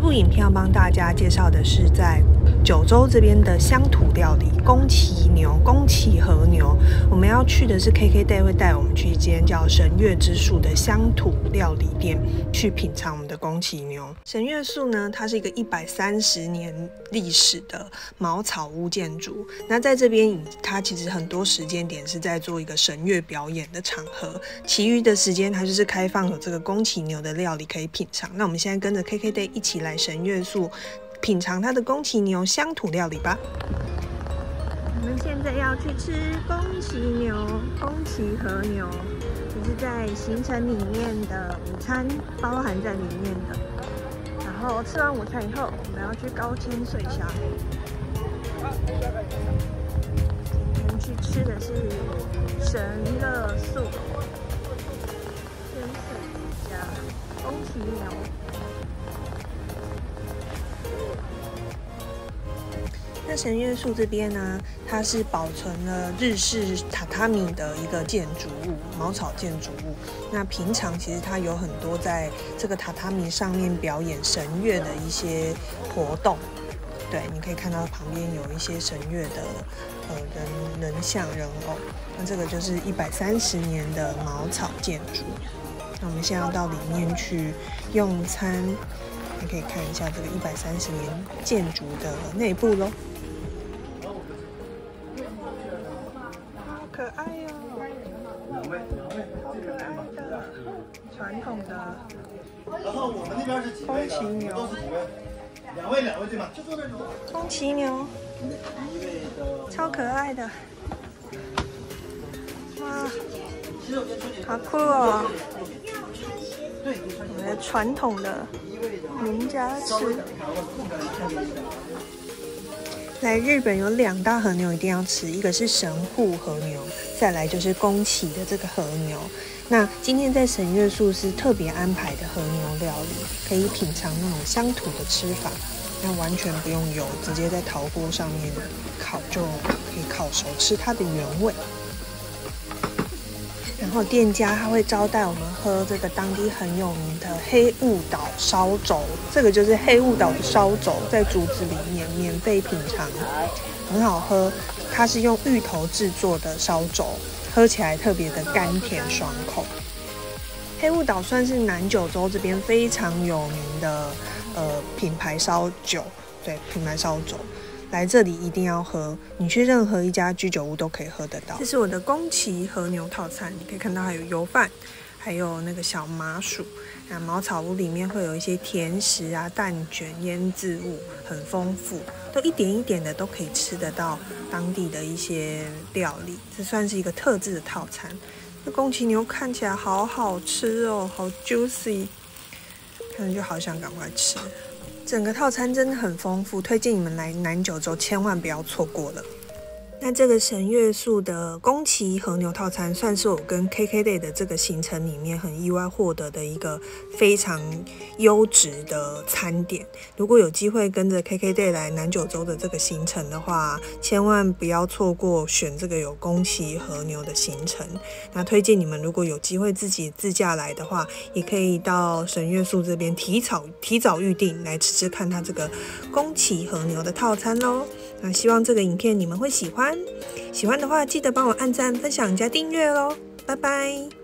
这部影片要帮大家介绍的是在九州这边的乡土料理——宫崎牛、宫崎和牛。我们要去的是 KK Day 会带我们去一间叫神月之树的乡土料理店，去品尝我们的宫崎牛。神月树呢，它是一个一百三十年历史的茅草屋建筑。那在这边，它其实很多时间点是在做一个神乐表演的场合，其余的时间它就是开放有这个宫崎牛的料理可以品尝。那我们现在跟着 KK Day 一起来神月树。品尝它的宫崎牛乡土料理吧。我们现在要去吃宫崎牛、宫崎和牛，这是在行程里面的午餐，包含在里面的。然后吃完午餐以后，我们要去高千水峡。今天去吃的是神乐素千水家宫崎牛。那神月树这边呢，它是保存了日式榻榻米的一个建筑物，茅草建筑物。那平常其实它有很多在这个榻榻米上面表演神乐的一些活动。对，你可以看到旁边有一些神乐的呃人人像人偶。那这个就是一百三十年的茅草建筑。那我们现在要到里面去用餐，你可以看一下这个一百三十年建筑的内部喽。可爱哟，两位两位，好可爱的传统的。然后我们那边是几位？宫崎牛？两位两位对吗？就坐那种。宫崎牛，超可爱的。哇，好酷哦！我们的传统的名家吃。来日本有两大和牛一定要吃，一个是神户和牛，再来就是宫崎的这个和牛。那今天在神月树是特别安排的和牛料理，可以品尝那种乡土的吃法，那完全不用油，直接在陶锅上面烤就可以烤熟，吃它的原味。然后店家他会招待我们喝这个当地很有名的黑雾岛烧粥，这个就是黑雾岛的烧粥，在竹子里面免费品尝，很好喝。它是用芋头制作的烧粥，喝起来特别的甘甜爽口。黑雾岛算是南九州这边非常有名的呃品牌烧酒，对品牌烧酒。来这里一定要喝，你去任何一家居酒屋都可以喝得到。这是我的宫崎和牛套餐，你可以看到还有油饭，还有那个小麻薯。那茅草屋里面会有一些甜食啊、蛋卷、腌制物，很丰富，都一点一点的都可以吃得到当地的一些料理。这算是一个特制的套餐。那宫崎牛看起来好好吃哦，好 juicy，看着就好想赶快吃。整个套餐真的很丰富，推荐你们来南九州，千万不要错过了。那这个神月树的宫崎和牛套餐，算是我跟 KKday 的这个行程里面很意外获得的一个非常优质的餐点。如果有机会跟着 KKday 来南九州的这个行程的话，千万不要错过选这个有宫崎和牛的行程。那推荐你们如果有机会自己自驾来的话，也可以到神月树这边提早提早预定来吃吃看它这个宫崎和牛的套餐喽。那希望这个影片你们会喜欢，喜欢的话记得帮我按赞、分享加订阅喽，拜拜。